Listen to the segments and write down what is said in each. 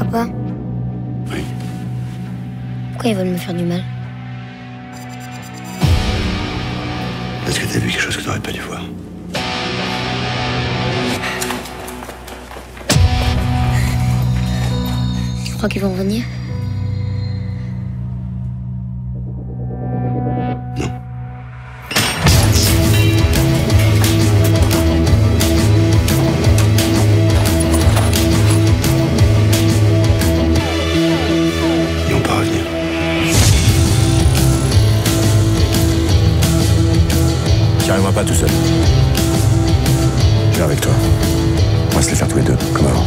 Papa, Oui. pourquoi ils veulent me faire du mal Est-ce que t'as vu quelque chose que t'aurais pas dû voir Tu crois qu'ils vont revenir J'y pas tout seul. Je vais avec toi. On va se les faire tous les deux, comme avant.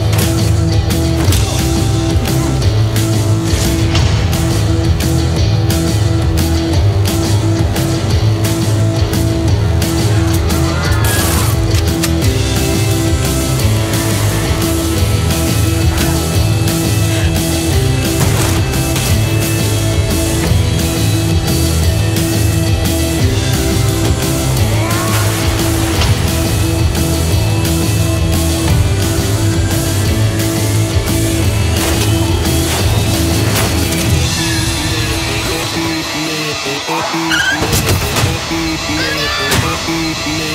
Yeah.